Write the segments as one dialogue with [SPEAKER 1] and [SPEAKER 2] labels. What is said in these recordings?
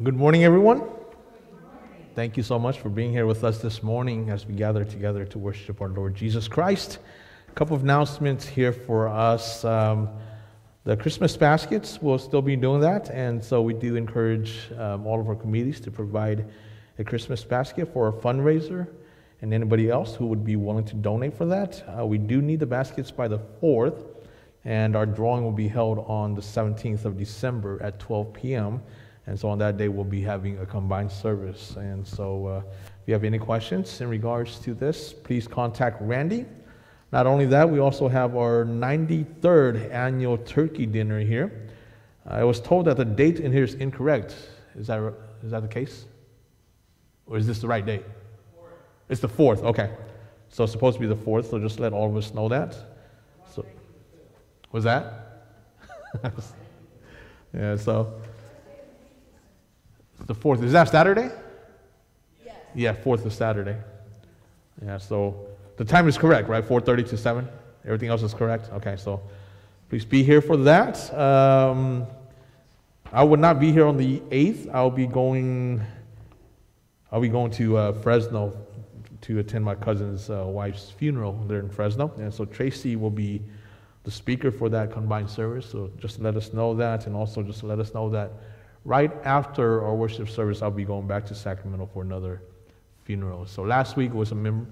[SPEAKER 1] Good morning, everyone. Thank you so much for being here with us this morning as we gather together to worship our Lord Jesus Christ. A couple of announcements here for us. Um, the Christmas baskets will still be doing that, and so we do encourage um, all of our committees to provide a Christmas basket for a fundraiser and anybody else who would be willing to donate for that. Uh, we do need the baskets by the 4th, and our drawing will be held on the 17th of December at 12 p.m. And so on that day, we'll be having a combined service. And so uh, if you have any questions in regards to this, please contact Randy. Not only that, we also have our 93rd annual turkey dinner here. I was told that the date in here is incorrect. Is that, is that the case? Or is this the right date? Fourth. It's the 4th, okay. So it's supposed to be the 4th, so just let all of us know that. So, was that? yeah, so the 4th. Is that Saturday? Yes. Yeah, 4th is Saturday. Yeah, so the time is correct, right? 4.30 to 7? Everything else is correct? Okay, so please be here for that. Um, I will not be here on the 8th. I'll be going, I'll be going to uh, Fresno to attend my cousin's uh, wife's funeral there in Fresno. And so Tracy will be the speaker for that combined service. So just let us know that, and also just let us know that right after our worship service, I'll be going back to Sacramento for another funeral. So last week was a member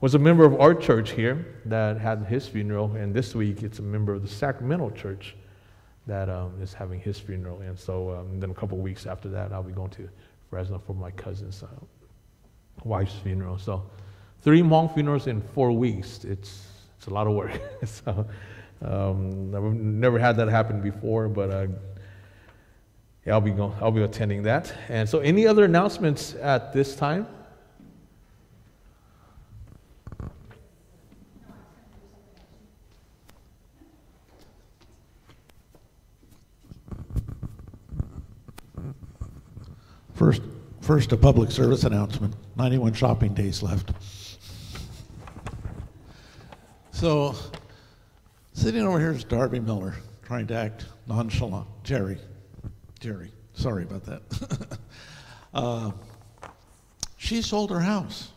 [SPEAKER 1] was a member of our church here that had his funeral, and this week it's a member of the Sacramento church that um, is having his funeral. And so um, then a couple weeks after that, I'll be going to Fresno for my cousin's uh, wife's funeral. So three Hmong funerals in four weeks. It's it's a lot of work. so um, I've never had that happen before, but. Uh, yeah, I'll be going, I'll be attending that. And so, any other announcements at this time?
[SPEAKER 2] First, first a public service announcement. 91 shopping days left. So, sitting over here is Darby Miller, trying to act nonchalant. Jerry, Jerry. Sorry about that. uh, she sold her house.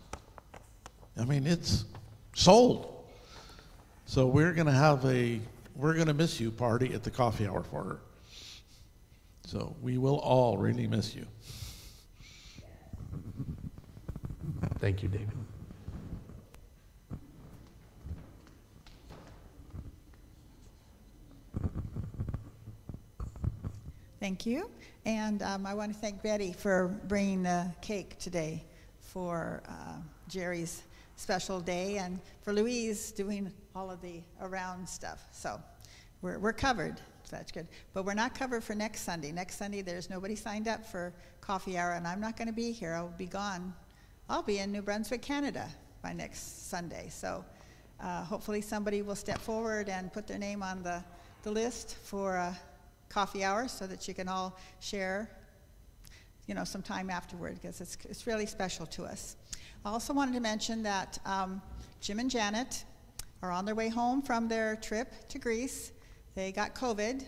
[SPEAKER 2] I mean, it's sold. So we're going to have a we're going to miss you party at the coffee hour for her. So we will all really miss you.
[SPEAKER 1] Thank you, David.
[SPEAKER 3] Thank you. And um, I want to thank Betty for bringing the cake today for uh, Jerry's special day and for Louise doing all of the around stuff. So we're, we're covered. So that's good. But we're not covered for next Sunday. Next Sunday, there's nobody signed up for coffee hour, and I'm not going to be here. I'll be gone. I'll be in New Brunswick, Canada by next Sunday. So uh, hopefully somebody will step forward and put their name on the, the list for. Uh, coffee hour so that you can all share, you know, some time afterward because it's, it's really special to us. I also wanted to mention that um, Jim and Janet are on their way home from their trip to Greece. They got COVID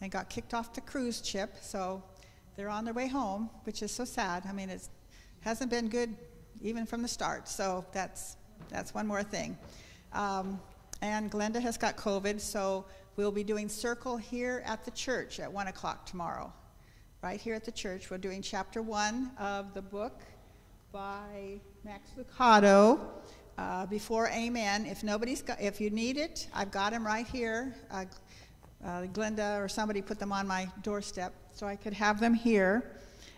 [SPEAKER 3] and got kicked off the cruise ship, so they're on their way home, which is so sad. I mean, it hasn't been good even from the start, so that's, that's one more thing. Um, and Glenda has got COVID, so We'll be doing Circle here at the church at 1 o'clock tomorrow. Right here at the church, we're doing chapter 1 of the book by Max Lucado, uh, Before Amen. If nobody's got, if you need it, I've got them right here. Uh, uh, Glenda or somebody put them on my doorstep so I could have them here.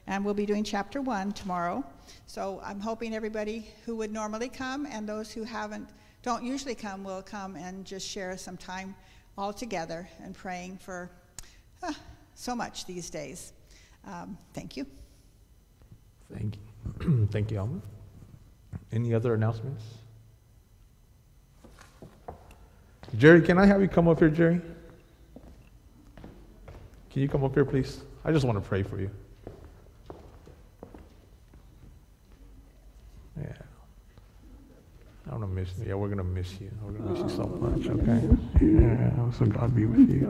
[SPEAKER 3] And we'll be doing chapter 1 tomorrow. So I'm hoping everybody who would normally come and those who haven't, don't usually come, will come and just share some time all together and praying for so much these days. Um, thank you.
[SPEAKER 1] Thank you. thank you, Alma. Any other announcements? Jerry, can I have you come up here, Jerry? Can you come up here, please? I just want to pray for you. Yeah. I'm gonna miss you. Yeah, we're gonna miss you. We're gonna miss you so much. Okay. Yeah. So God be with you.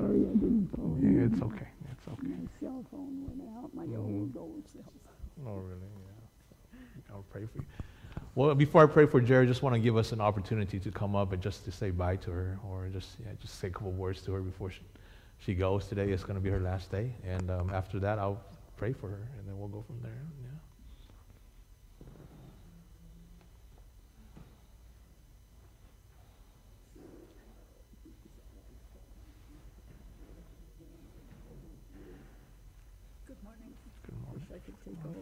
[SPEAKER 1] Yeah, it's okay. It's okay.
[SPEAKER 4] My cell phone went out. My old old cell
[SPEAKER 1] Oh, really? Yeah. I'll pray for you. Well, before I pray for Jerry, I just want to give us an opportunity to come up and just to say bye to her, or just yeah, just say a couple words to her before she, she goes. Today It's going to be her last day, and um, after that, I'll pray for her, and then we'll go from there. Yeah.
[SPEAKER 5] Good morning.
[SPEAKER 1] Good morning.
[SPEAKER 5] Wish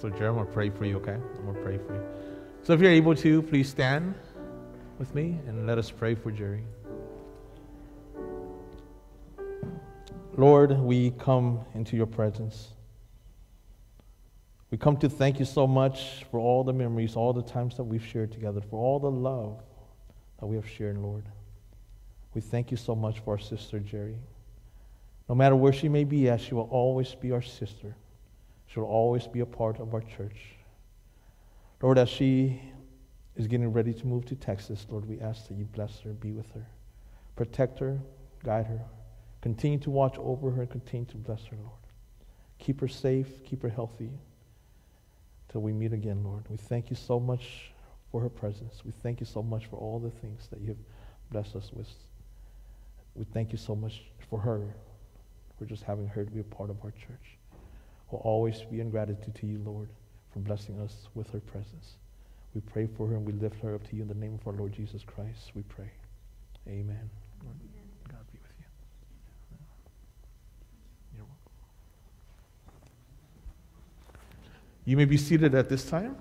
[SPEAKER 5] So,
[SPEAKER 1] Jerry, I'm going to pray for you, okay? I'm going to pray for you. So, if you're able to, please stand with me and let us pray for Jerry. Lord, we come into your presence. We come to thank you so much for all the memories, all the times that we've shared together, for all the love that we have shared, Lord. We thank you so much for our sister, Jerry. No matter where she may be at, she will always be our sister. She will always be a part of our church. Lord, as she is getting ready to move to Texas, Lord, we ask that you bless her, be with her, protect her, guide her, continue to watch over her, and continue to bless her, Lord. Keep her safe, keep her healthy till we meet again, Lord. We thank you so much for her presence. We thank you so much for all the things that you have blessed us with. We thank you so much for her, for just having her to be a part of our church. We'll always be in gratitude to you, Lord, for blessing us with her presence. We pray for her and we lift her up to you in the name of our Lord Jesus Christ. We pray. Amen. Lord, God be with you. You're welcome. You may be seated at this time.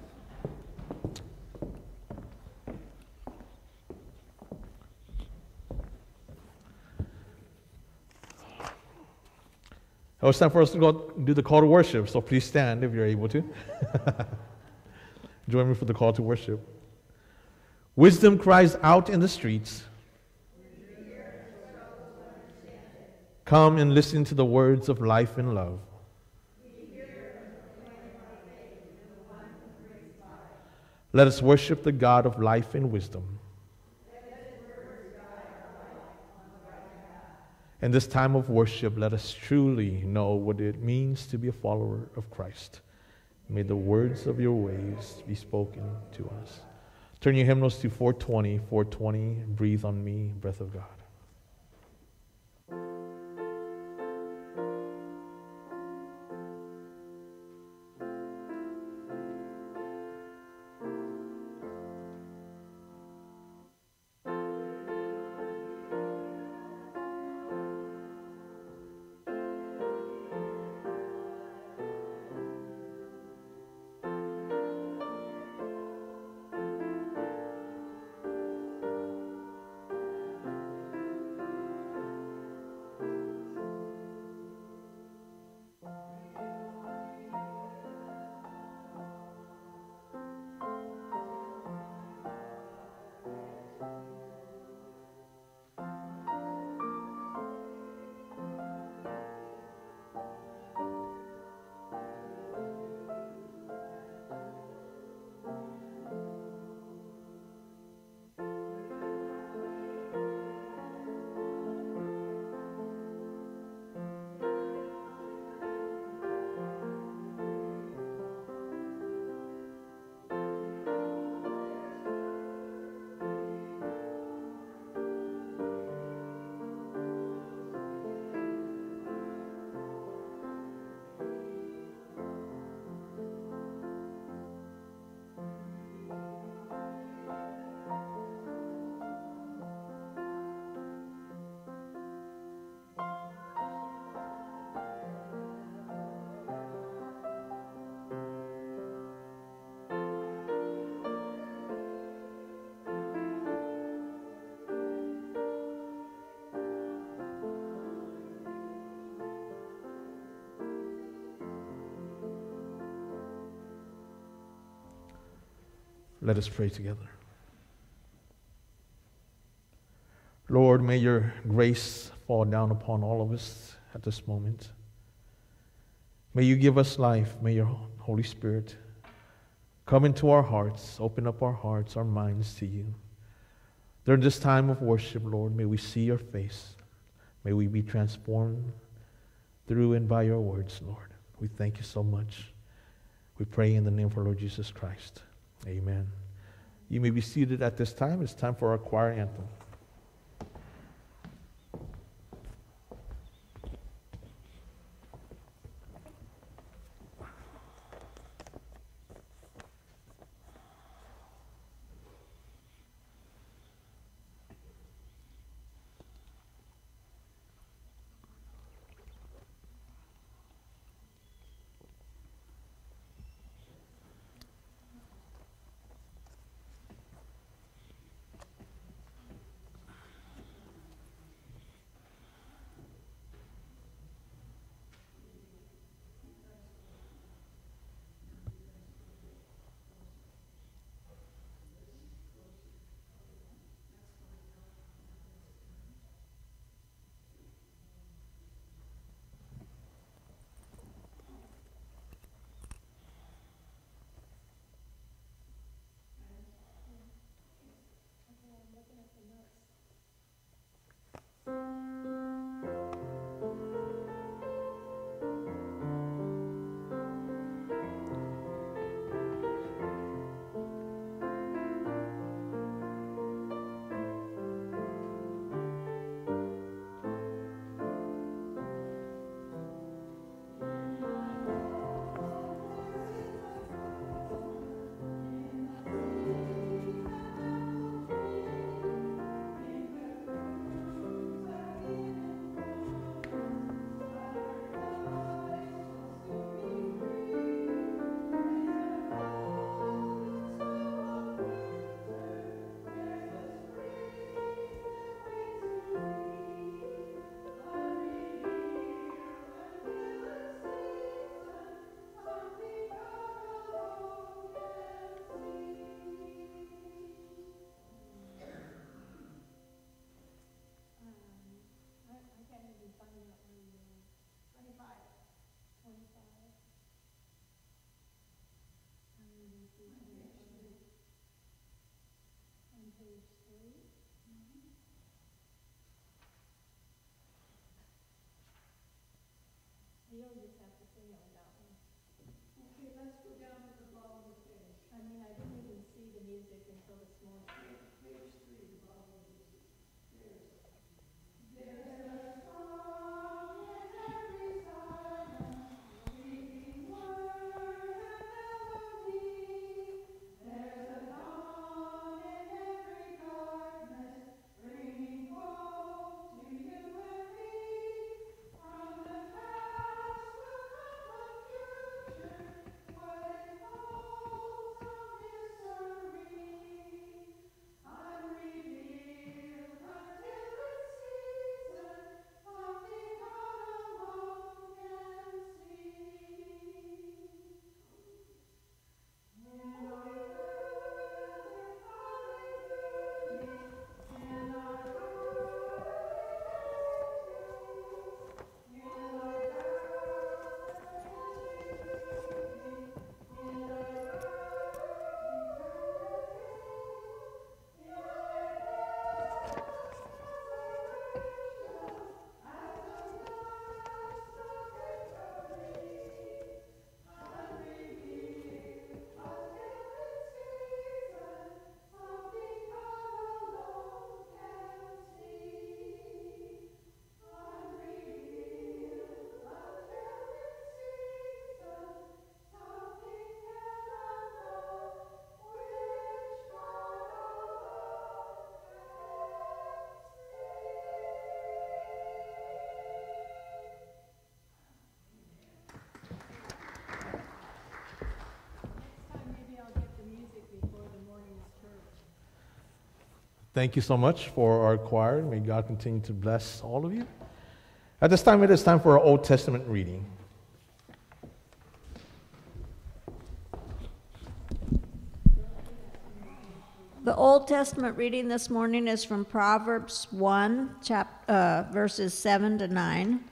[SPEAKER 1] Oh, it's time for us to go do the call to worship, so please stand if you're able to. Join me for the call to worship. Wisdom cries out in the streets. Come and listen to the words of life and love. Let us worship the God of life and wisdom. In this time of worship, let us truly know what it means to be a follower of Christ. May the words of your ways be spoken to us. Turn your hymnals to 420, 420, breathe on me, breath of God. Let us pray together. Lord, may your grace fall down upon all of us at this moment. May you give us life. May your Holy Spirit come into our hearts, open up our hearts, our minds to you. During this time of worship, Lord, may we see your face. May we be transformed through and by your words, Lord. We thank you so much. We pray in the name of our Lord Jesus Christ. Amen. You may be seated at this time. It's time for our choir anthem. Thank you so much for our choir. May God continue to bless all of you. At this time, it is time for our Old Testament reading.
[SPEAKER 4] The Old Testament reading this morning is from Proverbs 1, chap, uh, verses 7 to 9.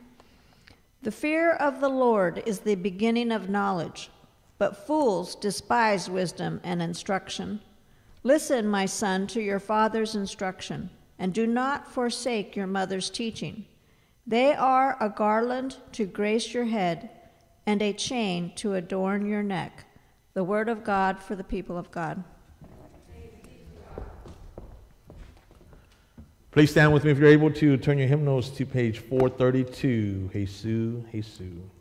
[SPEAKER 4] The fear of the Lord is the beginning of knowledge, but fools despise wisdom and instruction. Listen, my son, to your father's instruction, and do not forsake your mother's teaching. They are a garland to grace your head and a chain to adorn your neck. The word of God for the people of God.
[SPEAKER 1] Please stand with me if you're able to turn your hymnals to page 432. Jesus, Jesus.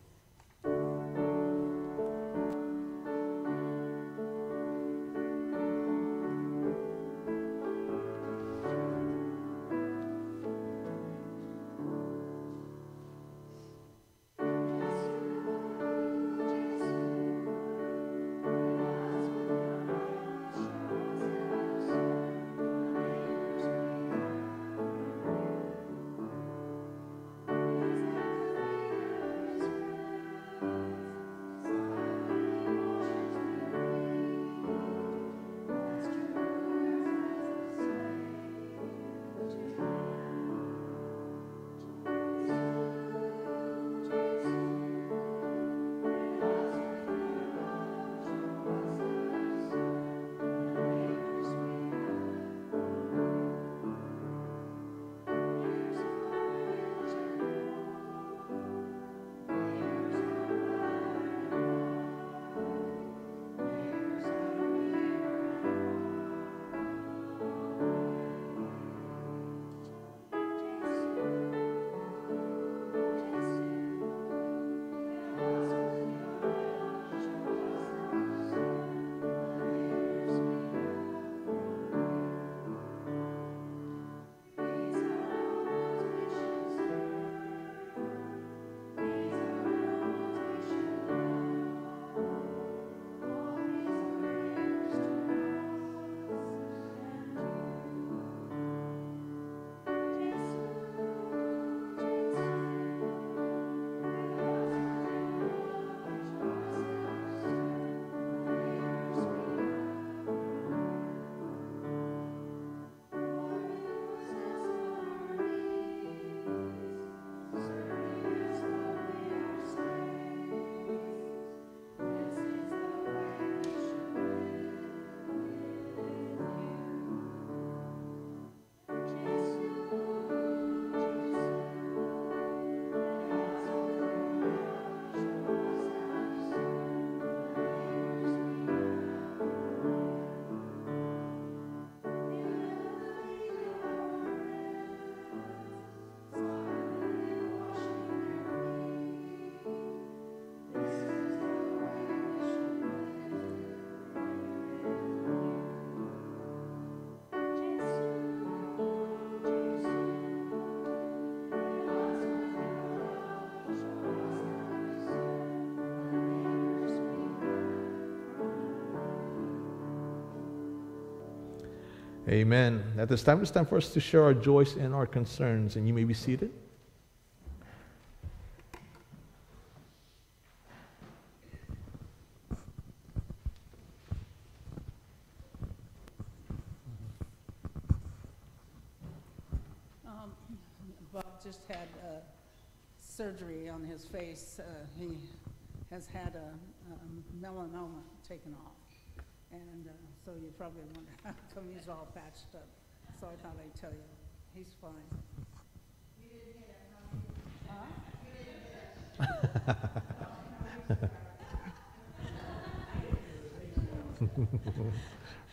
[SPEAKER 1] Amen. At this time, it's time for us to share our joys and our concerns, and you may be seated.
[SPEAKER 6] Um, Bob just had uh, surgery on his face. Uh, He has had a a melanoma taken off. And uh, so you probably wonder how come he's all patched up. So I thought I'd tell you, he's fine.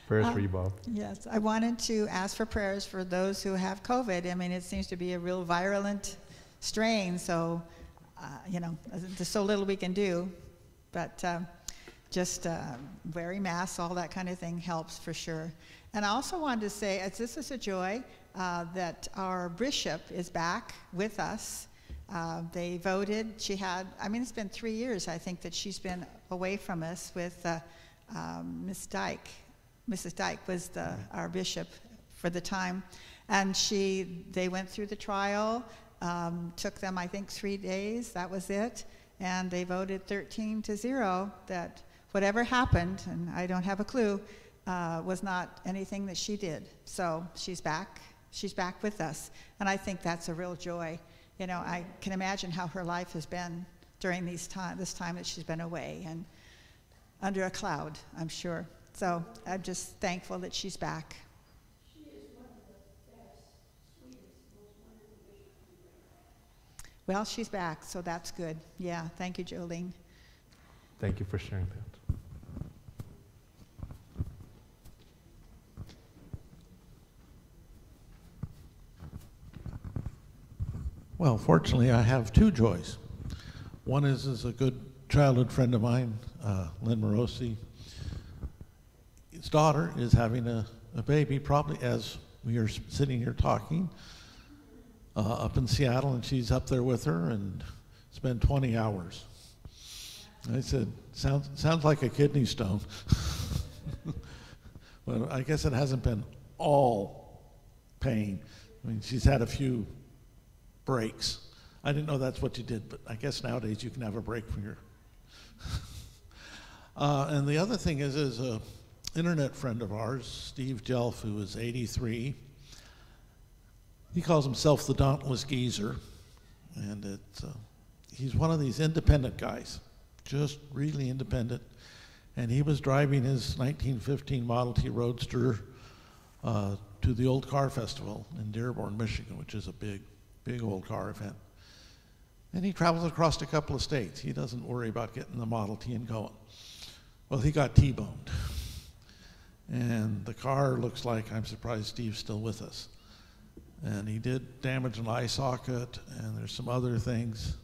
[SPEAKER 1] Prayers
[SPEAKER 3] Uh,
[SPEAKER 1] for you, Bob.
[SPEAKER 3] Yes, I wanted to ask for prayers for those who have COVID. I mean, it seems to be a real virulent strain, so, uh, you know, there's so little we can do. But um, just uh, wearing masks, all that kind of thing helps for sure. And I also wanted to say, as this is a joy, uh, that our bishop is back with us. Uh, they voted. She had, I mean, it's been three years, I think, that she's been away from us with uh, um, Miss Dyck. Mrs. Dyck was the, our bishop for the time. And she, they went through the trial, um, took them, I think, three days. That was it. And they voted 13 to 0 that whatever happened, and I don't have a clue, uh, was not anything that she did. So she's back. She's back with us. And I think that's a real joy. You know, I can imagine how her life has been during these time, this time that she's been away and under a cloud, I'm sure. So I'm just thankful that she's back. She is one of the best, sweetest, most well, she's back, so that's good. Yeah, thank you, Jolene.
[SPEAKER 1] Thank you for sharing that.
[SPEAKER 2] Well, fortunately, I have two joys. One is, is a good childhood friend of mine, uh, Lynn Morosi. His daughter is having a, a baby, probably as we are sitting here talking, uh, up in Seattle, and she's up there with her and spent 20 hours. I said, sounds, sounds like a kidney stone. well, I guess it hasn't been all pain. I mean, she's had a few breaks. I didn't know that's what you did, but I guess nowadays you can have a break from your. uh, and the other thing is, is a internet friend of ours, Steve Jelf, who is 83. He calls himself the Dauntless Geezer, and it's, uh, he's one of these independent guys, just really independent. And he was driving his 1915 Model T Roadster uh, to the Old Car Festival in Dearborn, Michigan, which is a big, big old car event. And he travels across a couple of states. He doesn't worry about getting the Model T and going. Well, he got T boned. And the car looks like, I'm surprised Steve's still with us. And he did damage an eye socket, and there's some other things.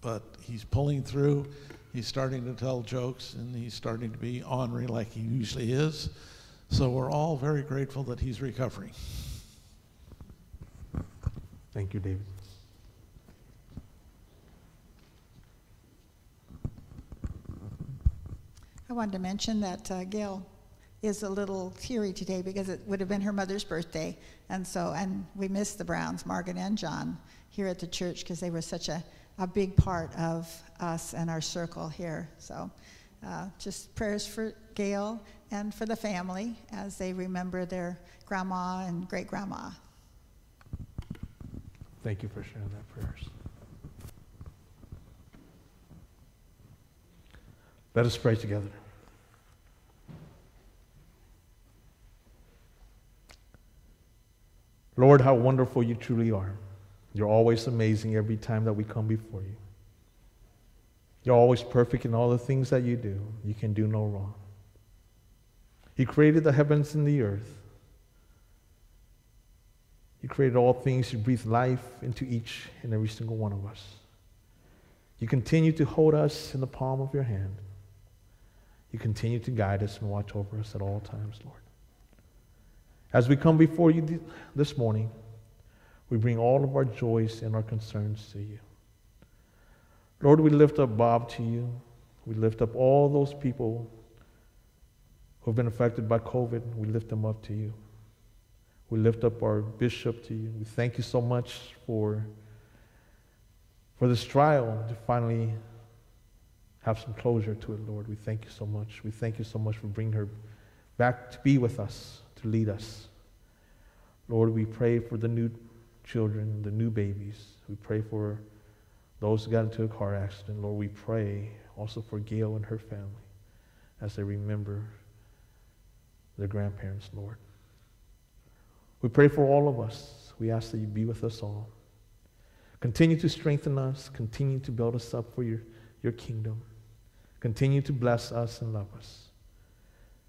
[SPEAKER 2] But he's pulling through. He's starting to tell jokes, and he's starting to be ornery like he usually is. So we're all very grateful that he's recovering.
[SPEAKER 1] Thank you, David.
[SPEAKER 3] I wanted to mention that uh, Gail is a little teary today because it would have been her mother's birthday. And so, and we miss the Browns, Margaret and John, here at the church because they were such a, a big part of us and our circle here. So, uh, just prayers for Gail and for the family as they remember their grandma and great grandma.
[SPEAKER 1] Thank you for sharing that prayers. Let us pray together. Lord, how wonderful you truly are. You're always amazing every time that we come before you. You're always perfect in all the things that you do. You can do no wrong. You created the heavens and the earth. You created all things. You breathed life into each and every single one of us. You continue to hold us in the palm of your hand. You continue to guide us and watch over us at all times, Lord. As we come before you this morning, we bring all of our joys and our concerns to you. Lord, we lift up Bob to you. We lift up all those people who have been affected by COVID. We lift them up to you. We lift up our bishop to you. We thank you so much for, for this trial to finally have some closure to it, Lord. We thank you so much. We thank you so much for bringing her back to be with us to lead us. Lord, we pray for the new children, the new babies. We pray for those who got into a car accident. Lord, we pray also for Gail and her family as they remember their grandparents, Lord. We pray for all of us. We ask that you be with us all. Continue to strengthen us. Continue to build us up for your, your kingdom. Continue to bless us and love us.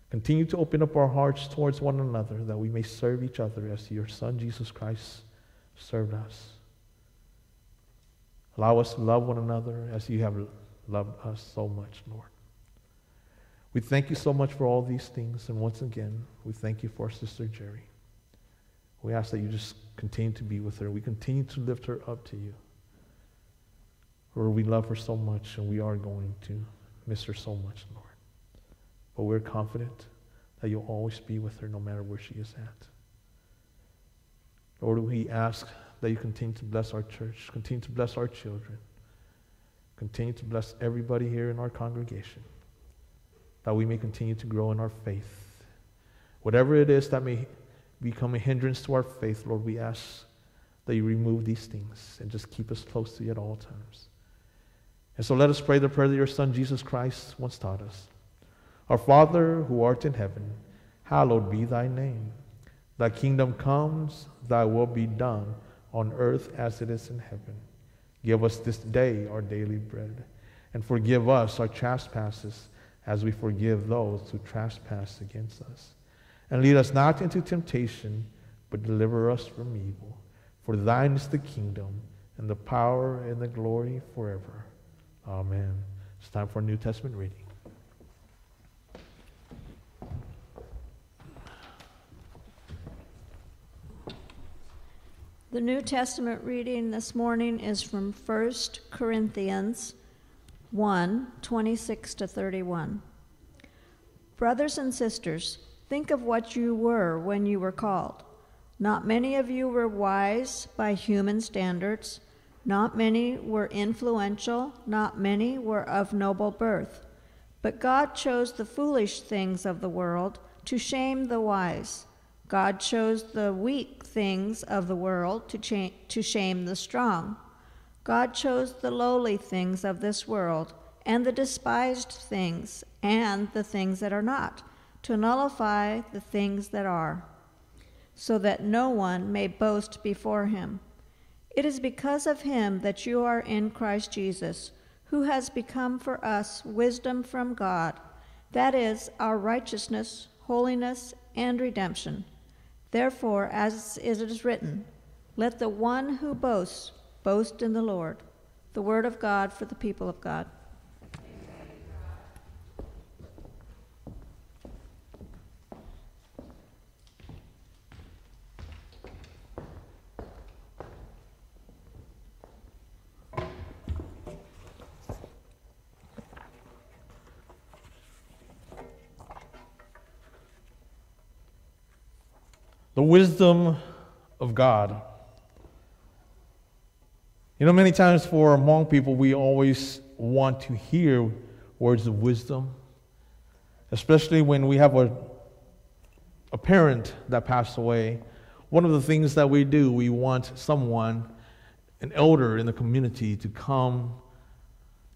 [SPEAKER 1] Continue to open up our hearts towards one another that we may serve each other as your Son, Jesus Christ, served us. Allow us to love one another as you have loved us so much, Lord. We thank you so much for all these things. And once again, we thank you for Sister Jerry. We ask that you just continue to be with her. We continue to lift her up to you. Lord, we love her so much, and we are going to miss her so much, Lord. But we're confident that you'll always be with her no matter where she is at. Lord, we ask that you continue to bless our church, continue to bless our children, continue to bless everybody here in our congregation, that we may continue to grow in our faith. Whatever it is that may become a hindrance to our faith, Lord, we ask that you remove these things and just keep us close to you at all times. And so let us pray the prayer that your Son Jesus Christ once taught us. Our Father who art in heaven, hallowed be thy name. Thy kingdom comes, thy will be done on earth as it is in heaven. Give us this day our daily bread, and forgive us our trespasses as we forgive those who trespass against us. And lead us not into temptation, but deliver us from evil. For thine is the kingdom, and the power, and the glory forever. Amen. It's time for a New Testament reading.
[SPEAKER 4] The New Testament reading this morning is from 1 Corinthians 1 26 to 31. Brothers and sisters, think of what you were when you were called. Not many of you were wise by human standards. Not many were influential. Not many were of noble birth. But God chose the foolish things of the world to shame the wise. God chose the weak things of the world to, cha- to shame the strong. God chose the lowly things of this world and the despised things and the things that are not to nullify the things that are, so that no one may boast before him. It is because of him that you are in Christ Jesus, who has become for us wisdom from God, that is, our righteousness, holiness, and redemption. Therefore, as it is written, let the one who boasts boast in the Lord. The word of God for the people of God.
[SPEAKER 1] The wisdom of God. You know, many times for Hmong people, we always want to hear words of wisdom, especially when we have a, a parent that passed away. One of the things that we do, we want someone, an elder in the community, to come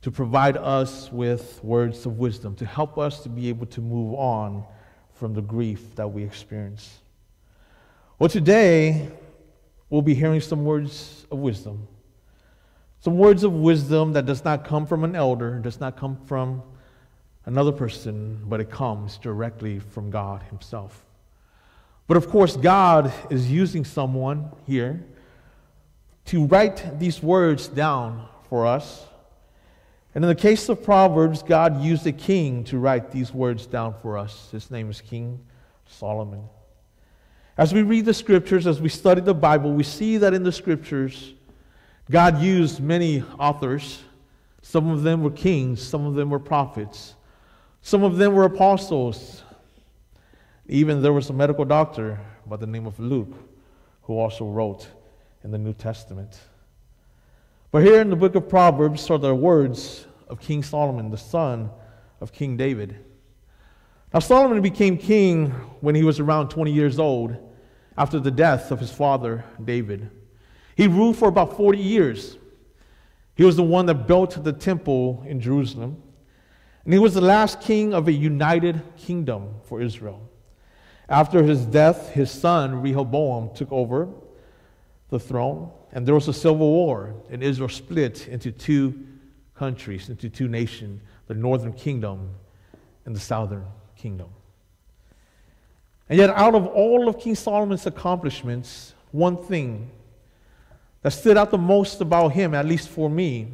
[SPEAKER 1] to provide us with words of wisdom, to help us to be able to move on from the grief that we experience. Well, today we'll be hearing some words of wisdom. Some words of wisdom that does not come from an elder, does not come from another person, but it comes directly from God Himself. But of course, God is using someone here to write these words down for us. And in the case of Proverbs, God used a king to write these words down for us. His name is King Solomon. As we read the scriptures, as we study the Bible, we see that in the scriptures, God used many authors. Some of them were kings, some of them were prophets, some of them were apostles. Even there was a medical doctor by the name of Luke who also wrote in the New Testament. But here in the book of Proverbs are the words of King Solomon, the son of King David. Now, Solomon became king when he was around 20 years old after the death of his father, David. He ruled for about 40 years. He was the one that built the temple in Jerusalem. And he was the last king of a united kingdom for Israel. After his death, his son Rehoboam took over the throne, and there was a civil war, and Israel split into two countries, into two nations the northern kingdom and the southern kingdom. And yet, out of all of King Solomon's accomplishments, one thing that stood out the most about him, at least for me,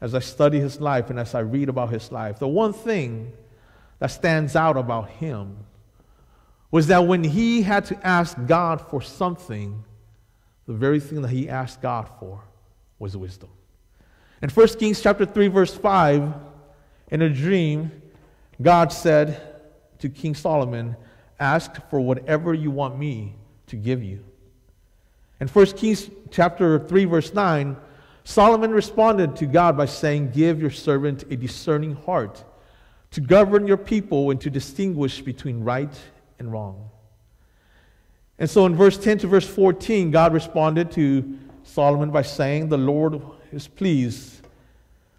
[SPEAKER 1] as I study his life and as I read about his life, the one thing that stands out about him was that when he had to ask God for something, the very thing that he asked God for was wisdom. In 1 Kings chapter 3, verse 5, in a dream, God said to King Solomon, Ask for whatever you want me to give you. In 1 Kings chapter 3, verse 9, Solomon responded to God by saying, Give your servant a discerning heart to govern your people and to distinguish between right and wrong. And so in verse 10 to verse 14, God responded to Solomon by saying, The Lord is pleased.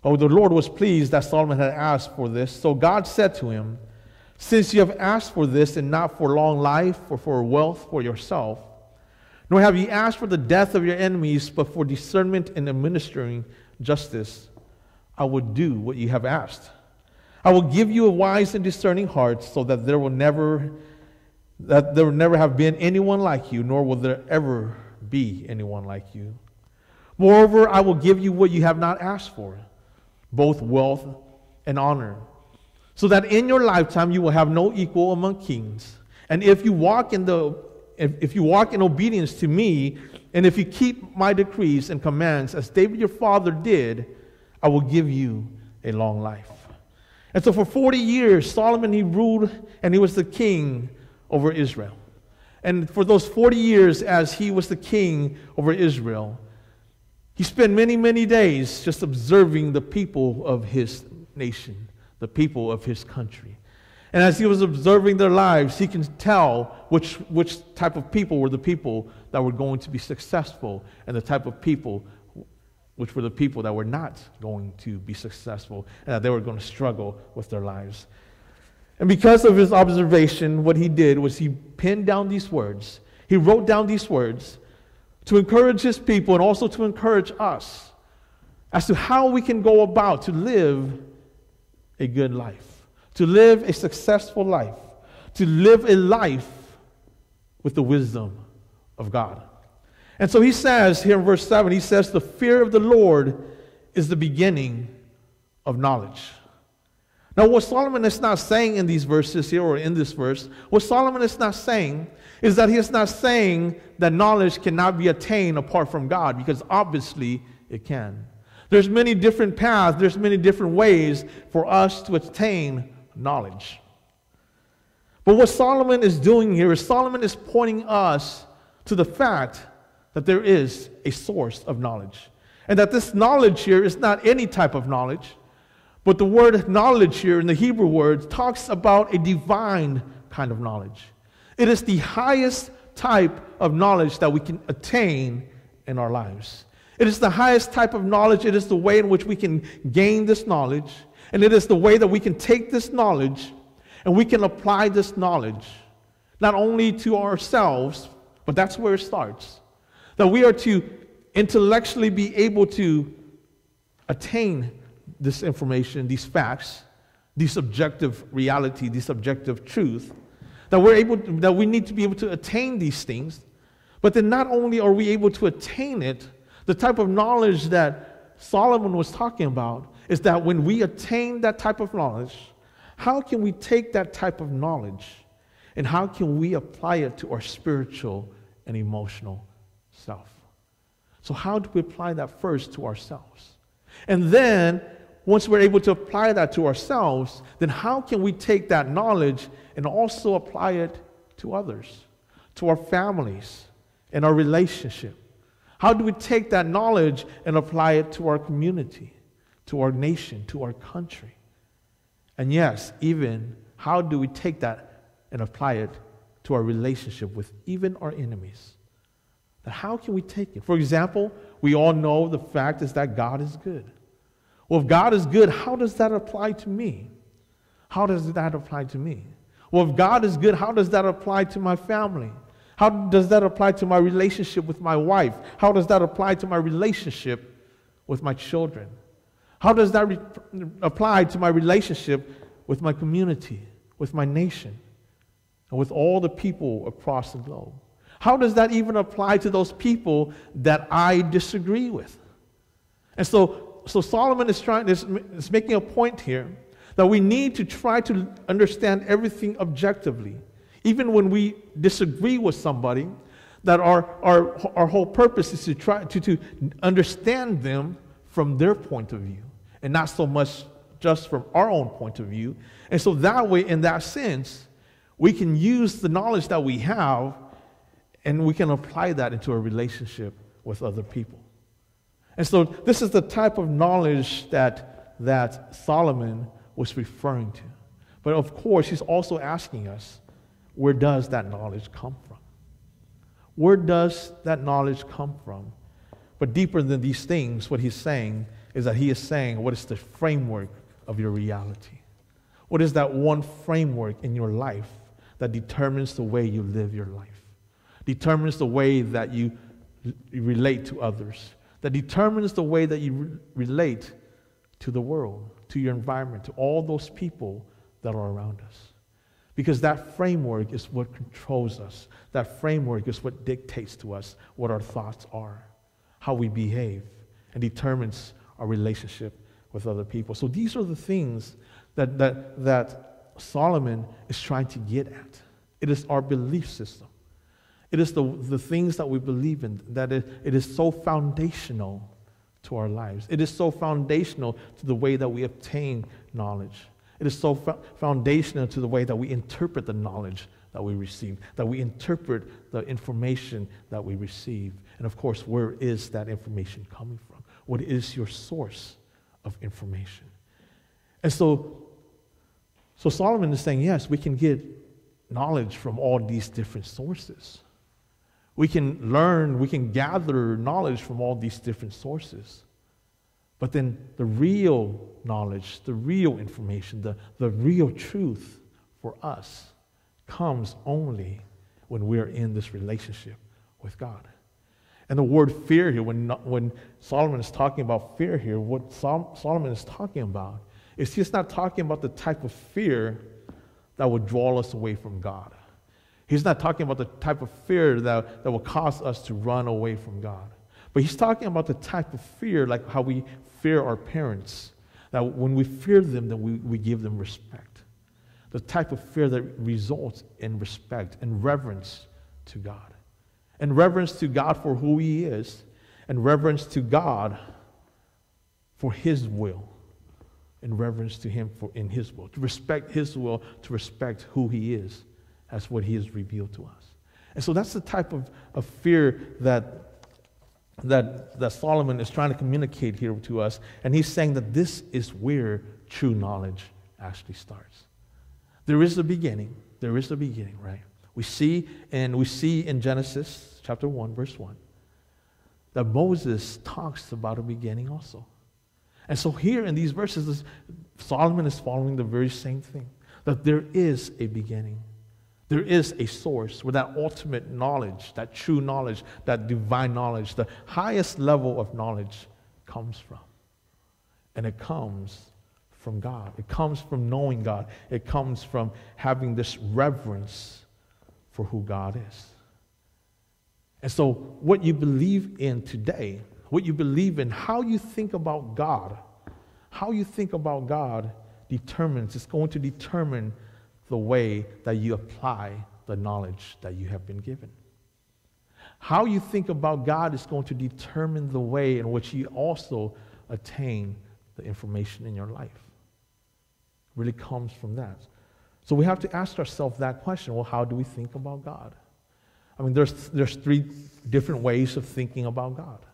[SPEAKER 1] Oh, the Lord was pleased that Solomon had asked for this. So God said to him, Since you have asked for this and not for long life or for wealth for yourself, nor have you asked for the death of your enemies, but for discernment in administering justice, I will do what you have asked. I will give you a wise and discerning heart so that there will never that there will never have been anyone like you, nor will there ever be anyone like you. Moreover, I will give you what you have not asked for, both wealth and honor, so that in your lifetime you will have no equal among kings. And if you walk in the if, if you walk in obedience to me, and if you keep my decrees and commands as David your father did, I will give you a long life. And so for 40 years, Solomon, he ruled and he was the king over Israel. And for those 40 years, as he was the king over Israel, he spent many, many days just observing the people of his nation, the people of his country. And as he was observing their lives, he can tell which, which type of people were the people that were going to be successful and the type of people which were the people that were not going to be successful and that they were going to struggle with their lives. And because of his observation, what he did was he penned down these words. He wrote down these words to encourage his people and also to encourage us as to how we can go about to live a good life, to live a successful life, to live a life with the wisdom of God. And so he says here in verse 7, he says, The fear of the Lord is the beginning of knowledge. Now, what Solomon is not saying in these verses here or in this verse, what Solomon is not saying is that he is not saying that knowledge cannot be attained apart from God, because obviously it can. There's many different paths, there's many different ways for us to attain knowledge. But what Solomon is doing here is Solomon is pointing us to the fact that there is a source of knowledge. And that this knowledge here is not any type of knowledge, but the word knowledge here in the Hebrew word talks about a divine kind of knowledge. It is the highest type of knowledge that we can attain in our lives. It is the highest type of knowledge. It is the way in which we can gain this knowledge. And it is the way that we can take this knowledge and we can apply this knowledge not only to ourselves, but that's where it starts. That we are to intellectually be able to attain this information, these facts, this objective reality, this objective truth, that we're able to, that we need to be able to attain these things. But then not only are we able to attain it, the type of knowledge that Solomon was talking about is that when we attain that type of knowledge, how can we take that type of knowledge and how can we apply it to our spiritual and emotional self? So, how do we apply that first to ourselves? And then once we're able to apply that to ourselves, then how can we take that knowledge and also apply it to others, to our families, and our relationship? How do we take that knowledge and apply it to our community, to our nation, to our country? And yes, even how do we take that and apply it to our relationship with even our enemies? That how can we take it? For example, we all know the fact is that God is good. Well, if God is good, how does that apply to me? How does that apply to me? Well, if God is good, how does that apply to my family? How does that apply to my relationship with my wife? How does that apply to my relationship with my children? How does that re- apply to my relationship with my community, with my nation, and with all the people across the globe? How does that even apply to those people that I disagree with? And so so Solomon is trying is, is making a point here that we need to try to understand everything objectively. Even when we disagree with somebody, that our, our, our whole purpose is to try to, to understand them from their point of view and not so much just from our own point of view. And so that way, in that sense, we can use the knowledge that we have And we can apply that into a relationship with other people. And so this is the type of knowledge that, that Solomon was referring to. But of course, he's also asking us, where does that knowledge come from? Where does that knowledge come from? But deeper than these things, what he's saying is that he is saying, what is the framework of your reality? What is that one framework in your life that determines the way you live your life? Determines the way that you relate to others, that determines the way that you re- relate to the world, to your environment, to all those people that are around us. Because that framework is what controls us. That framework is what dictates to us what our thoughts are, how we behave, and determines our relationship with other people. So these are the things that, that, that Solomon is trying to get at. It is our belief system. It is the, the things that we believe in, that it, it is so foundational to our lives. It is so foundational to the way that we obtain knowledge. It is so foundational to the way that we interpret the knowledge that we receive, that we interpret the information that we receive. And of course, where is that information coming from? What is your source of information? And so, so Solomon is saying, yes, we can get knowledge from all these different sources. We can learn, we can gather knowledge from all these different sources. But then the real knowledge, the real information, the, the real truth for us comes only when we're in this relationship with God. And the word fear here, when, when Solomon is talking about fear here, what Sol- Solomon is talking about is he's not talking about the type of fear that would draw us away from God. He's not talking about the type of fear that, that will cause us to run away from God. But he's talking about the type of fear, like how we fear our parents. That when we fear them, then we, we give them respect. The type of fear that results in respect and reverence to God. And reverence to God for who He is, and reverence to God for His will, and reverence to Him for in His will. To respect His will, to respect who He is. That's what He has revealed to us. And so that's the type of, of fear that that, that Solomon is trying to communicate here to us. And he's saying that this is where true knowledge actually starts. There is a beginning. There is a beginning, right? We see and we see in Genesis chapter 1, verse 1, that Moses talks about a beginning also. And so here in these verses, Solomon is following the very same thing that there is a beginning. There is a source where that ultimate knowledge, that true knowledge, that divine knowledge, the highest level of knowledge comes from. And it comes from God. It comes from knowing God. It comes from having this reverence for who God is. And so, what you believe in today, what you believe in, how you think about God, how you think about God determines, it's going to determine the way that you apply the knowledge that you have been given. How you think about God is going to determine the way in which you also attain the information in your life. It really comes from that. So we have to ask ourselves that question well, how do we think about God? I mean, there's, there's three different ways of thinking about God.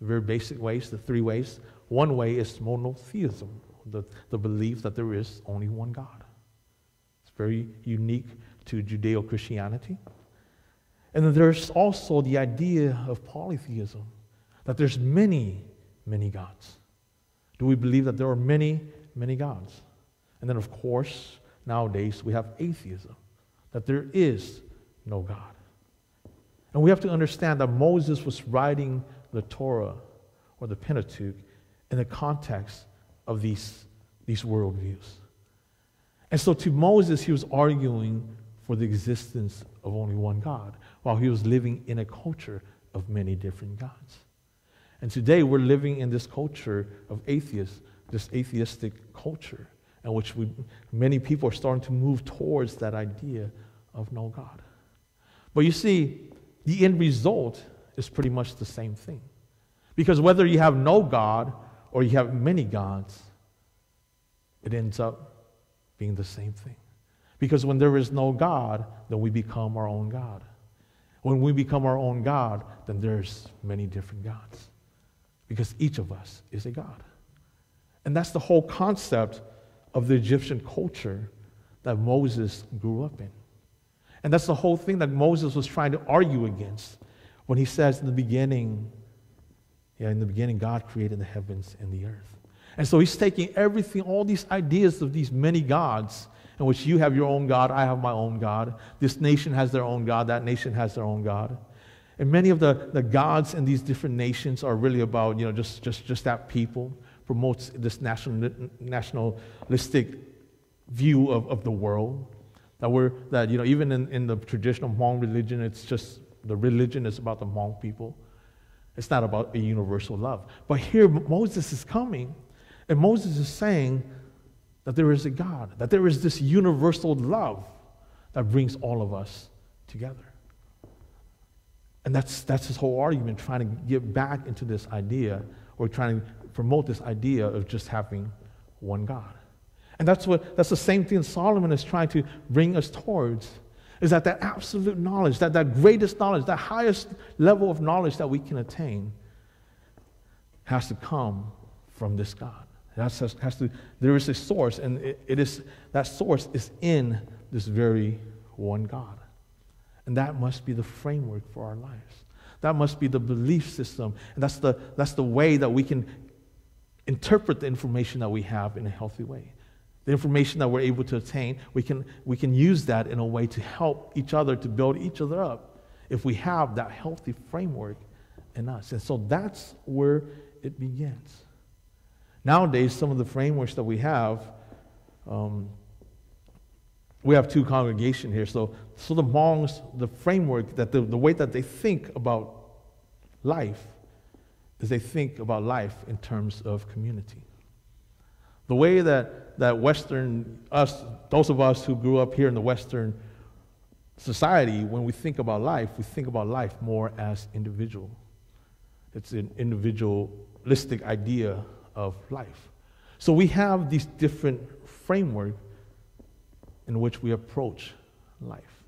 [SPEAKER 1] The very basic ways, the three ways. One way is monotheism, the, the belief that there is only one God very unique to Judeo Christianity. And then there's also the idea of polytheism, that there's many, many gods. Do we believe that there are many, many gods? And then, of course, nowadays we have atheism, that there is no God. And we have to understand that Moses was writing the Torah or the Pentateuch in the context of these, these worldviews. And so to Moses, he was arguing for the existence of only one God, while he was living in a culture of many different gods. And today we're living in this culture of atheists, this atheistic culture, in which we, many people are starting to move towards that idea of no God. But you see, the end result is pretty much the same thing. Because whether you have no God or you have many gods, it ends up being the same thing. Because when there is no God, then we become our own God. When we become our own God, then there's many different gods because each of us is a God. And that's the whole concept of the Egyptian culture that Moses grew up in. And that's the whole thing that Moses was trying to argue against when he says in the beginning, yeah, in the beginning, God created the heavens and the earth. And so he's taking everything, all these ideas of these many gods, in which you have your own God, I have my own God. This nation has their own God, that nation has their own God. And many of the, the gods in these different nations are really about, you know, just, just, just that people, promotes this national, nationalistic view of, of the world. That we're, that, you know, even in, in the traditional Hmong religion, it's just, the religion is about the Hmong people. It's not about a universal love. But here, Moses is coming, and Moses is saying that there is a God, that there is this universal love that brings all of us together. And that's, that's his whole argument, trying to get back into this idea, or trying to promote this idea of just having one God. And that's, what, that's the same thing Solomon is trying to bring us towards is that that absolute knowledge, that, that greatest knowledge, that highest level of knowledge that we can attain has to come from this God. Has, has to, there is a source, and it, it is, that source is in this very one God. And that must be the framework for our lives. That must be the belief system. And that's the, that's the way that we can interpret the information that we have in a healthy way. The information that we're able to attain, we can, we can use that in a way to help each other, to build each other up, if we have that healthy framework in us. And so that's where it begins. Nowadays, some of the frameworks that we have, um, we have two congregations here. So, so the Hmongs, the framework, that the, the way that they think about life is they think about life in terms of community. The way that, that Western, us, those of us who grew up here in the Western society, when we think about life, we think about life more as individual. It's an individualistic idea of life. So we have these different framework in which we approach life.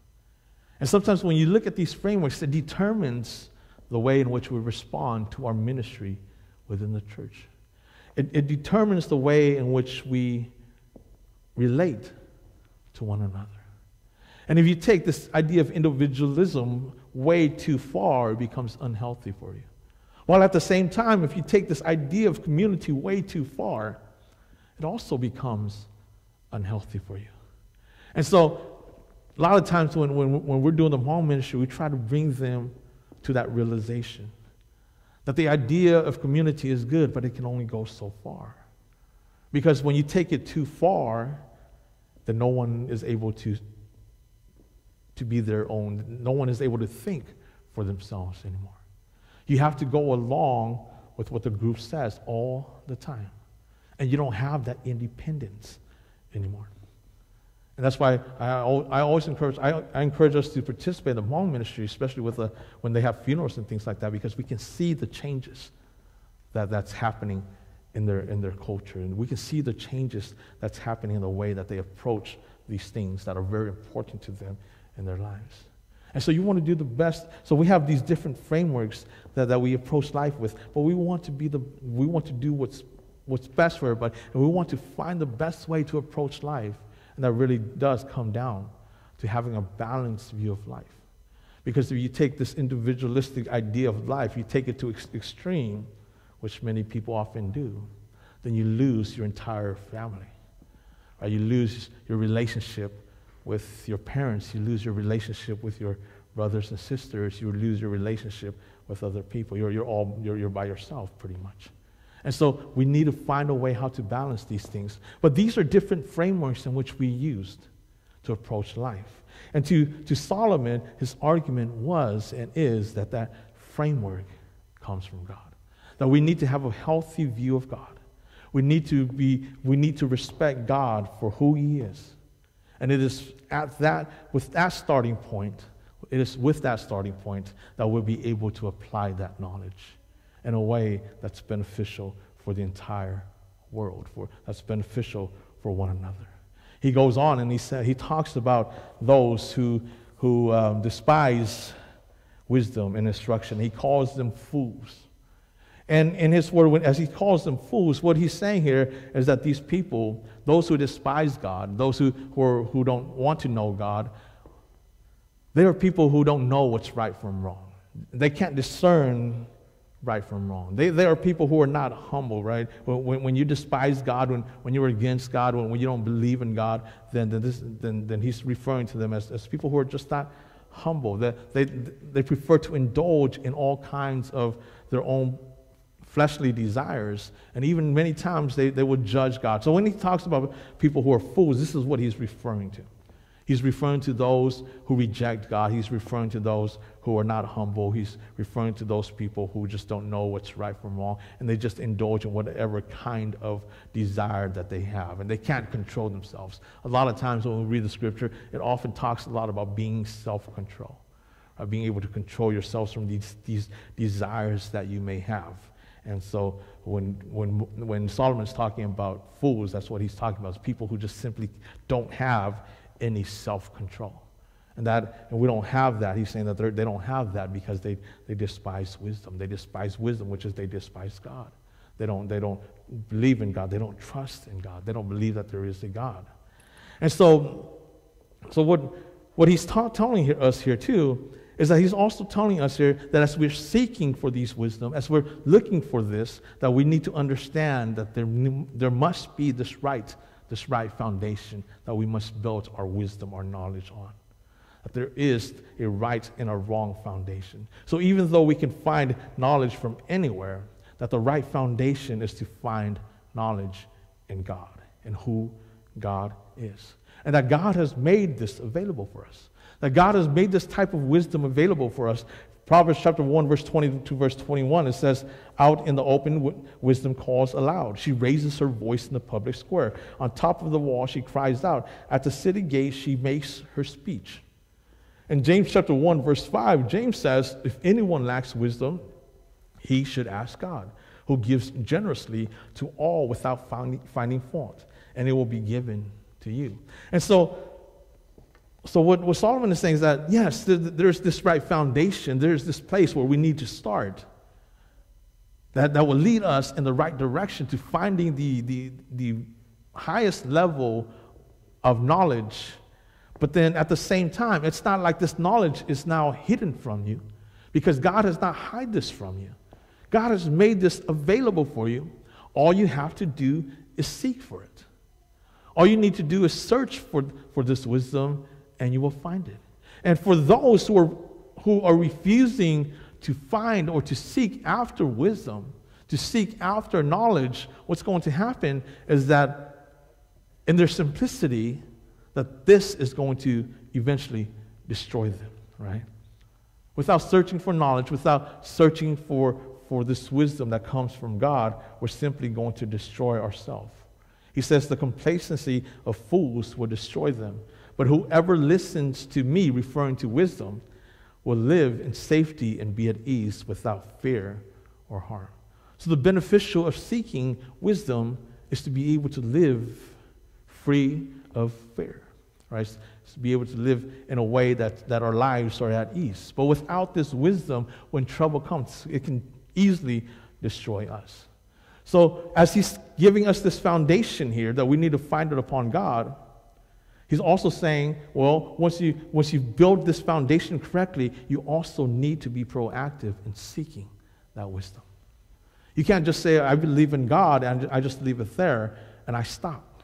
[SPEAKER 1] And sometimes when you look at these frameworks, it determines the way in which we respond to our ministry within the church. It, it determines the way in which we relate to one another. And if you take this idea of individualism way too far, it becomes unhealthy for you. While at the same time, if you take this idea of community way too far, it also becomes unhealthy for you. And so, a lot of times when, when, when we're doing the Hmong ministry, we try to bring them to that realization that the idea of community is good, but it can only go so far. Because when you take it too far, then no one is able to, to be their own, no one is able to think for themselves anymore. You have to go along with what the group says all the time. And you don't have that independence anymore. And that's why I, I always encourage, I, I, encourage us to participate in the Hmong ministry, especially with when they have funerals and things like that, because we can see the changes that, that's happening in their, in their culture. And we can see the changes that's happening in the way that they approach these things that are very important to them in their lives. And so you want to do the best. So we have these different frameworks that, that we approach life with, but we want to be the, we want to do what's, what's best for everybody, and we want to find the best way to approach life and that really does come down to having a balanced view of life. Because if you take this individualistic idea of life, you take it to ex- extreme, which many people often do, then you lose your entire family. Right? You lose your relationship with your parents, you lose your relationship with your brothers and sisters, you lose your relationship with other people. You're, you're all you're, you're by yourself pretty much. And so we need to find a way how to balance these things. But these are different frameworks in which we used to approach life. And to, to Solomon, his argument was and is that that framework comes from God. That we need to have a healthy view of God. We need to, be, we need to respect God for who he is. And it is at that, with that starting point, it is with that starting point that we'll be able to apply that knowledge in a way that's beneficial for the entire world, for, that's beneficial for one another. He goes on and he, said, he talks about those who, who um, despise wisdom and instruction. He calls them fools. And in his word, as he calls them fools, what he's saying here is that these people, those who despise God, those who, who, are, who don't want to know God, they are people who don't know what's right from wrong. They can't discern right from wrong. They, they are people who are not humble, right? When, when you despise God, when, when you're against God, when, when you don't believe in God, then, then, this, then, then he's referring to them as, as people who are just not humble. They, they, they prefer to indulge in all kinds of their own fleshly desires. And even many times they, they would judge God. So when he talks about people who are fools, this is what he's referring to. He's referring to those who reject God. He's referring to those who are not humble. He's referring to those people who just don't know what's right from wrong and they just indulge in whatever kind of desire that they have and they can't control themselves. A lot of times when we read the scripture, it often talks a lot about being self control, being able to control yourselves from these, these desires that you may have. And so when, when, when Solomon's talking about fools, that's what he's talking about, is people who just simply don't have any self control. And that and we don't have that. He's saying that they don't have that because they, they despise wisdom. They despise wisdom, which is they despise God. They don't, they don't believe in God. They don't trust in God. They don't believe that there is a God. And so, so what, what he's ta- telling us here too is that he's also telling us here that as we're seeking for these wisdom, as we're looking for this, that we need to understand that there, there must be this right this right foundation that we must build our wisdom, our knowledge on. That there is a right and a wrong foundation. So even though we can find knowledge from anywhere, that the right foundation is to find knowledge in God and who God is. And that God has made this available for us. That God has made this type of wisdom available for us Proverbs chapter 1, verse 20 to verse 21, it says, Out in the open, wisdom calls aloud. She raises her voice in the public square. On top of the wall, she cries out. At the city gate, she makes her speech. In James chapter 1, verse 5, James says, If anyone lacks wisdom, he should ask God, who gives generously to all without finding fault, and it will be given to you. And so, so, what, what Solomon is saying is that, yes, there's this right foundation, there's this place where we need to start that, that will lead us in the right direction to finding the, the, the highest level of knowledge. But then at the same time, it's not like this knowledge is now hidden from you because God has not hid this from you. God has made this available for you. All you have to do is seek for it. All you need to do is search for, for this wisdom and you will find it. And for those who are, who are refusing to find or to seek after wisdom, to seek after knowledge, what's going to happen is that in their simplicity, that this is going to eventually destroy them, right? Without searching for knowledge, without searching for, for this wisdom that comes from God, we're simply going to destroy ourselves. He says the complacency of fools will destroy them. But whoever listens to me, referring to wisdom, will live in safety and be at ease without fear or harm. So, the beneficial of seeking wisdom is to be able to live free of fear, right? To be able to live in a way that, that our lives are at ease. But without this wisdom, when trouble comes, it can easily destroy us. So, as he's giving us this foundation here that we need to find it upon God, He's also saying, well, once you, once you build this foundation correctly, you also need to be proactive in seeking that wisdom. You can't just say, I believe in God and I just leave it there and I stop.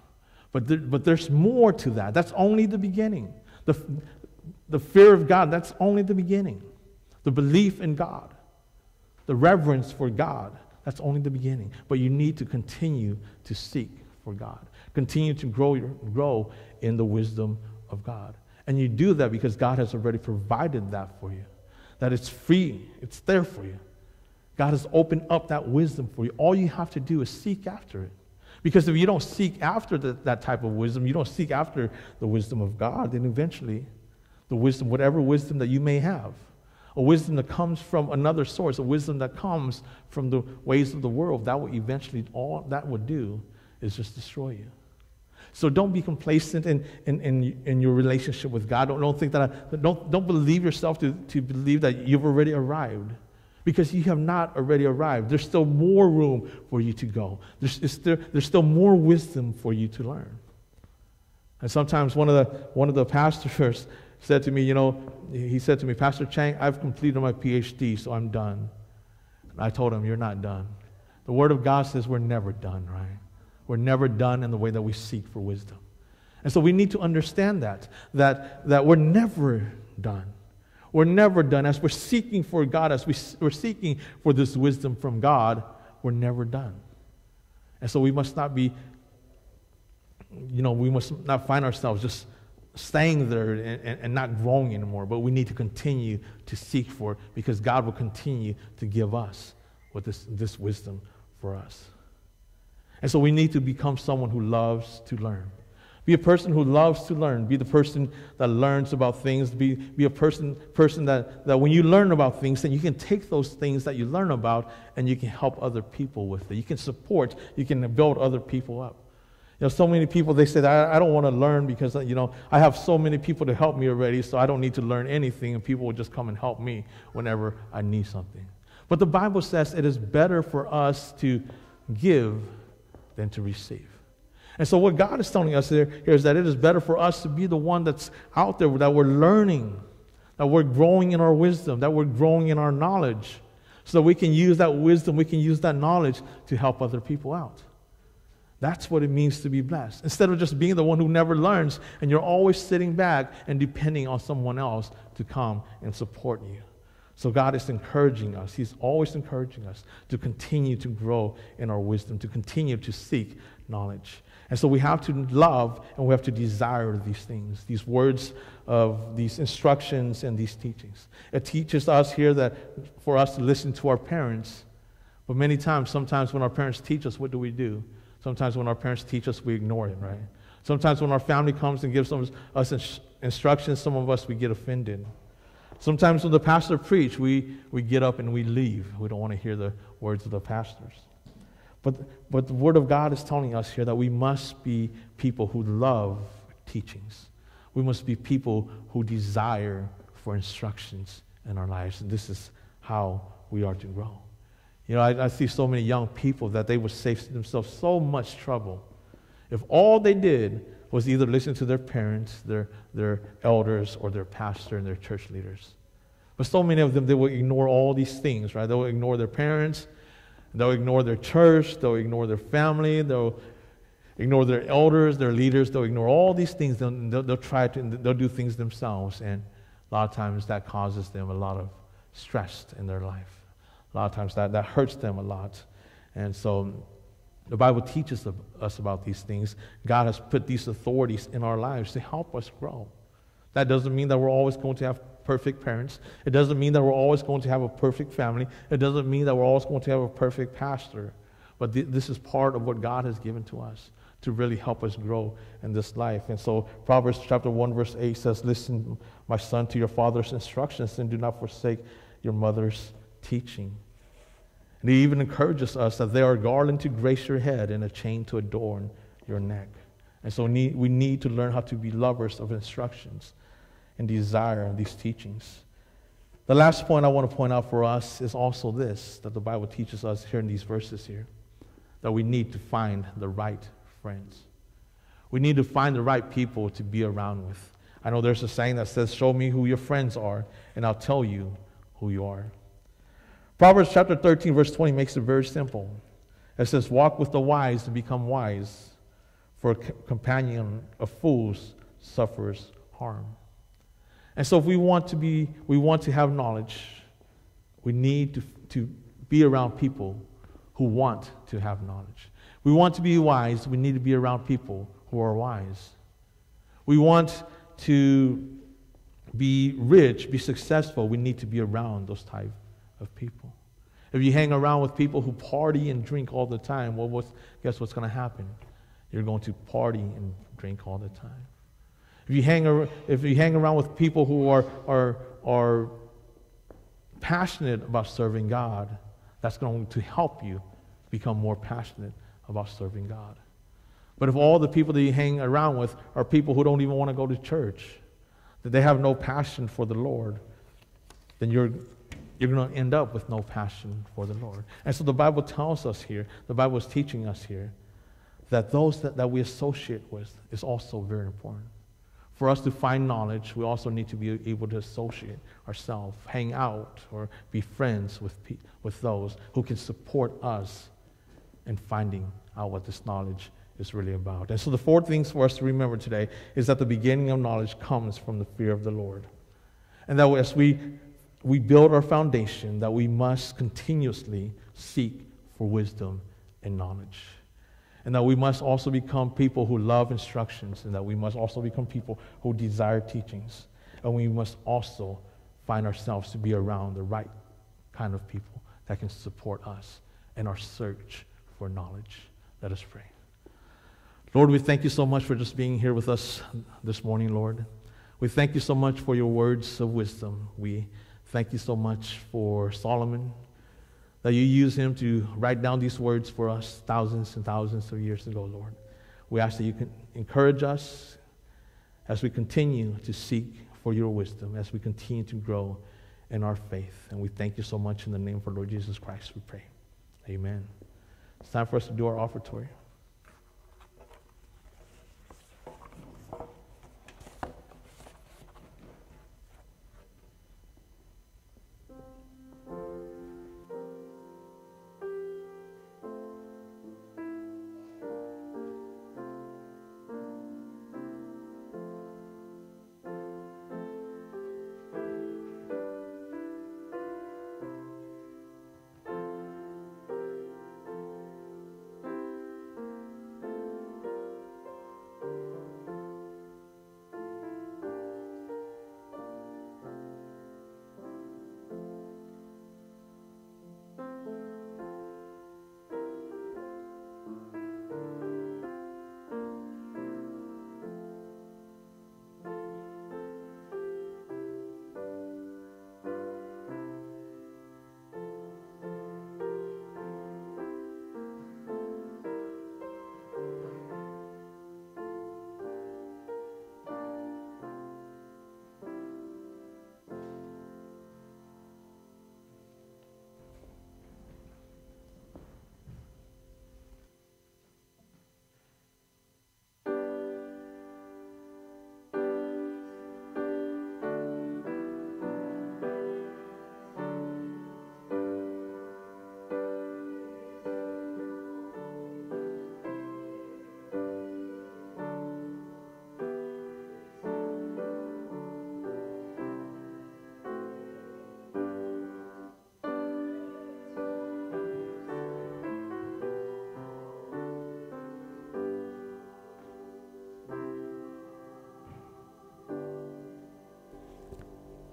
[SPEAKER 1] But, there, but there's more to that. That's only the beginning. The, the fear of God, that's only the beginning. The belief in God, the reverence for God, that's only the beginning. But you need to continue to seek for God. Continue to grow, your, grow in the wisdom of God. And you do that because God has already provided that for you, that it's free, it's there for you. God has opened up that wisdom for you. All you have to do is seek after it. Because if you don't seek after the, that type of wisdom, you don't seek after the wisdom of God, then eventually the wisdom, whatever wisdom that you may have, a wisdom that comes from another source, a wisdom that comes from the ways of the world, that will eventually, all that would do is just destroy you. So don't be complacent in, in, in, in your relationship with God. Don't, don't think that, I, don't, don't believe yourself to, to believe that you've already arrived because you have not already arrived. There's still more room for you to go. There's, still, there's still more wisdom for you to learn. And sometimes one of the, one of the pastors said to me, you know, he said to me, Pastor Cheng, I've completed my PhD, so I'm done. And I told him, You're not done. The Word of God says we're never done, right? We're never done in the way that we seek for wisdom. And so we need to understand that, that, that we're never done. We're never done. As we're seeking for God, as we, we're seeking for this wisdom from God, we're never done. And so we must not be, you know, we must not find ourselves just staying there and, and, and, not growing anymore, but we need to continue to seek for because God will continue to give us with this, this wisdom for us. And so we need to become someone who loves to learn. Be a person who loves to learn. Be the person that learns about things. Be, be a person, person that, that when you learn about things, then you can take those things that you learn about and you can help other people with it. You can support, you can build other people up. You know, so many people, they say, I, I don't want to learn because, you know, I have so many people to help me already, so I don't need to learn anything, and people will just come and help me whenever I need something. But the Bible says it is better for us to give than to receive. And so, what God is telling us here, is that it is better for us to be the one that's out there, that we're learning, that we're growing in our wisdom, that we're growing in our knowledge, so that we can use that wisdom, we can use that knowledge to help other people out. That's what it means to be blessed. Instead of just being the one who never learns and you're always sitting back and depending on someone else to come and support you. So God is encouraging us. He's always encouraging us to continue to grow in our wisdom, to continue to seek knowledge. And so we have to love and we have to desire these things, these words of these instructions and these teachings. It teaches us here that for us to listen to our parents. But many times, sometimes when our parents teach us, what do we do? Sometimes when our parents teach us, we ignore it, right? Sometimes when our family comes and gives us instructions, some of us, we get offended. Sometimes when the pastor preach, we, we get up and we leave. We don't want to hear the words of the pastors. But, but the Word of God is telling us here that we must be people who love teachings. We must be people who desire for instructions in our lives. And this is how we are to grow. You know, I, I see so many young people that they would save themselves so much trouble if all they did was either listen to their parents, their, their elders, or their pastor and their church leaders. But so many of them, they will ignore all these things, right? They will ignore their parents, they'll ignore their church, they'll ignore their family, they'll ignore their elders, their leaders, they'll ignore all these things. They'll, they'll, they'll try to, they'll do things themselves. And a lot of times that causes them a lot of stress in their life. A lot of times that, that hurts them a lot. And so the Bible teaches us about these things. God has put these authorities in our lives to help us grow. That doesn't mean that we're always going to have perfect parents. It doesn't mean that we're always going to have a perfect family. It doesn't mean that we're always going to have a perfect pastor. But th- this is part of what God has given to us to really help us grow in this life. And so Proverbs chapter 1 verse 8 says, "Listen, my son, to your father's instructions and do not forsake your mother's teaching." And he even encourages us that they are a garland to grace your head and a chain to adorn your neck. And so we need to learn how to be lovers of instructions and desire these teachings. The last point I want to point out for us is also this that the Bible teaches us here in these verses here that we need to find the right friends. We need to find the right people to be around with. I know there's a saying that says, Show me who your friends are, and I'll tell you who you are. Proverbs chapter 13, verse 20 makes it very simple. It says, Walk with the wise to become wise, for a companion of fools suffers harm. And so if we want to be, we want to have knowledge, we need to, to be around people who want to have knowledge. We want to be wise, we need to be around people who are wise. We want to be rich, be successful, we need to be around those type of people. If you hang around with people who party and drink all the time, well, what's, guess what's going to happen? You're going to party and drink all the time. If you hang, if you hang around with people who are, are, are passionate about serving God, that's going to help you become more passionate about serving God. But if all the people that you hang around with are people who don't even want to go to church, that they have no passion for the Lord, then you're, you're going to end up with no passion for the Lord. And so the Bible tells us here, the Bible is teaching us here, that those that, that we associate with is also very important. For us to find knowledge, we also need to be able to associate ourselves, hang out, or be friends with, with those who can support us in finding out what this knowledge is really about. And so, the four things for us to remember today is that the beginning of knowledge comes from the fear of the Lord. And that as we, we build our foundation, that we must continuously seek for wisdom and knowledge and that we must also become people who love instructions, and that we must also become people who desire teachings. And we must also find ourselves to be around the right kind of people that can support us in our search for knowledge. Let us pray. Lord, we thank you so much for just being here with us this morning, Lord. We thank you so much for your words of wisdom. We thank you so much for Solomon, that you use him to write down these words for us thousands and thousands of years ago, Lord. We ask that you can encourage us as we continue to seek for your wisdom, as we continue to grow in our faith. And we thank you so much in the name of our Lord Jesus Christ, we pray. Amen. It's time for us to do our offertory.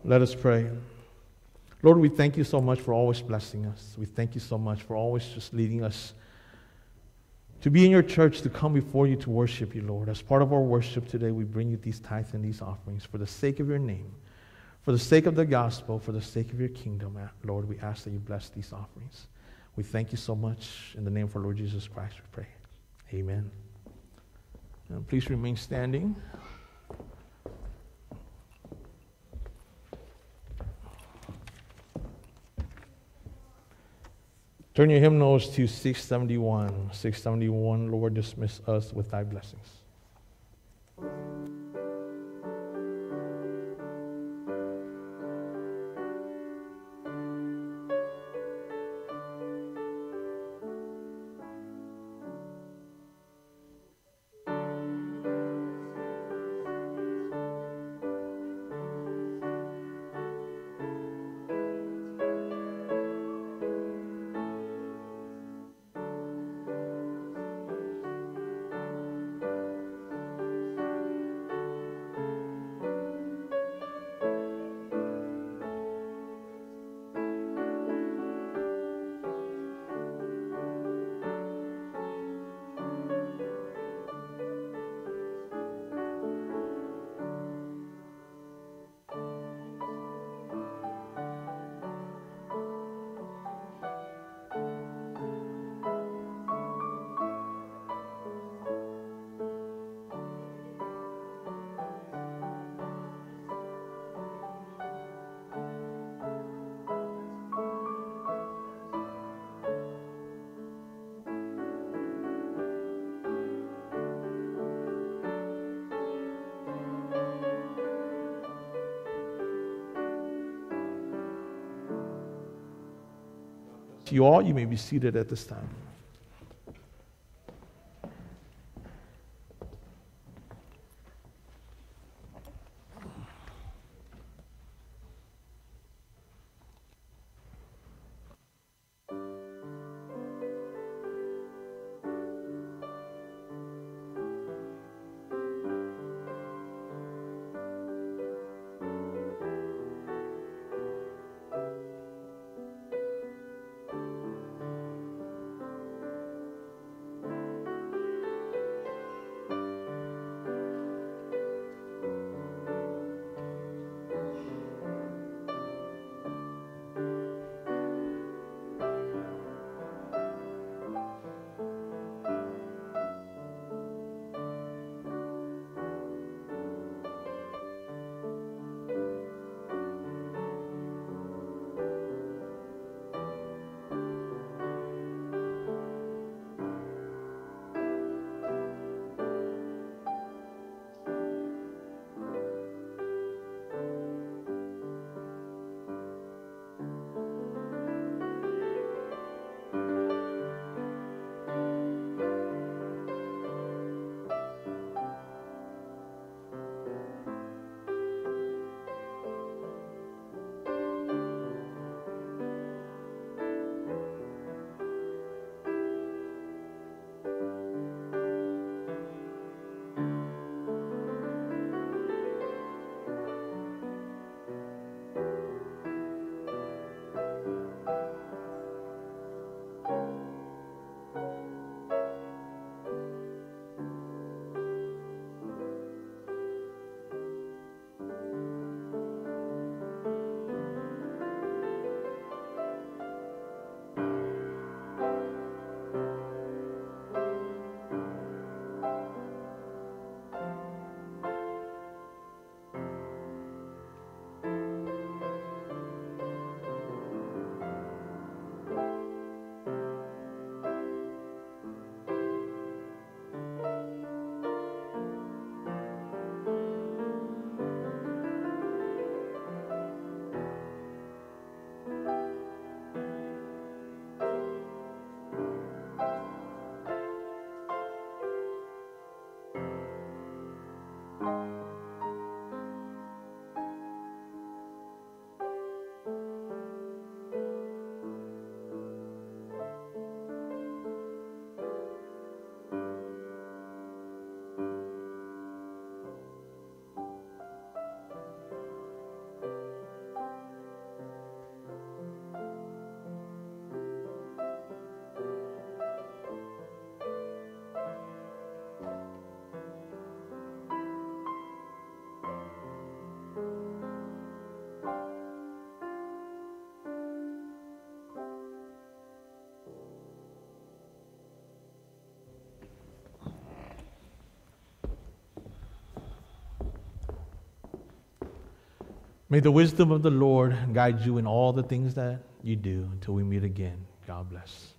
[SPEAKER 1] Let us pray. Lord, we thank you so much for always blessing us. We thank you so much for always just leading us to be in your church, to come before you to worship you, Lord. As part of our worship today, we bring you these tithes and these offerings for the sake of your name, for the sake of the gospel, for the sake of your kingdom. Uh, Lord, we ask that you bless these offerings. We thank you so much. In the name of our Lord Jesus Christ, we pray. Amen. And please remain standing. Turn your hymnals to 671. 671, Lord, dismiss us with thy blessings. You all, you may be seated at this time. May the wisdom of the Lord guide you in all the things that you do until we meet again. God bless.